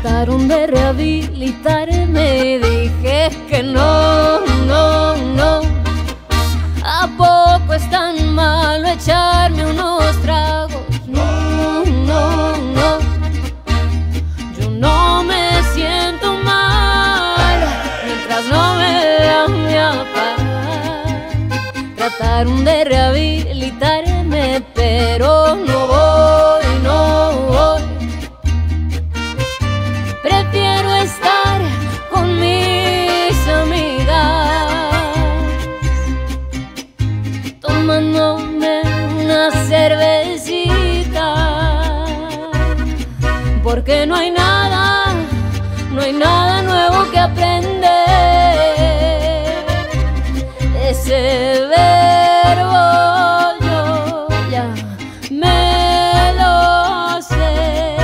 Trataron de rehabilitarme, dije que no, no, no. ¿A poco es tan malo echarme unos tragos? No, no, no. Yo no me siento mal mientras no me dan mi paz. Trataron de rehabilitarme, una cervecita, porque no hay nada, no hay nada nuevo que aprender. Ese verbo yo ya me lo sé.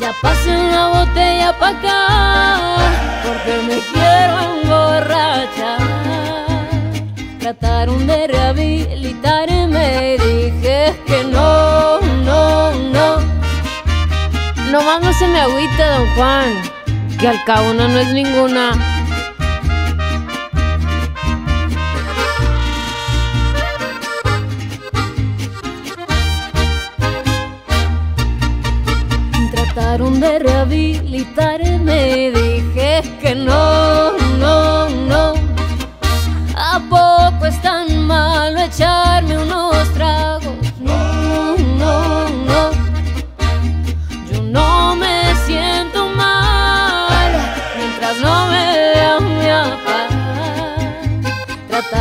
Ya pasé una botella pa' acá, porque me quiero de rehabilitarme, dije que no, no, no. No se me agüite, don Juan, que al cabo no, es ninguna. Trataron de rehabilitarme, dije que no,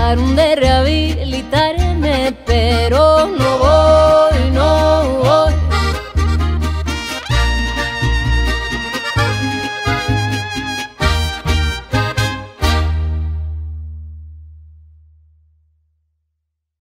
trataron de rehabilitarme, pero